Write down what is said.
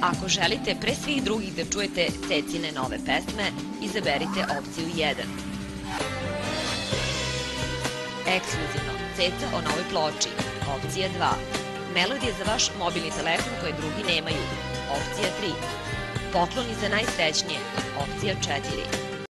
Ako želite pre svih drugih da čujete Cecine nove pesme, izaberite opciju 1. Ekskluzivno, Ceca o novoj ploči, opcija 2. Melodije za vaš mobilni telefon koje drugi nemaju, opcija 3. Pokloni za najsrećnije, opcija 4.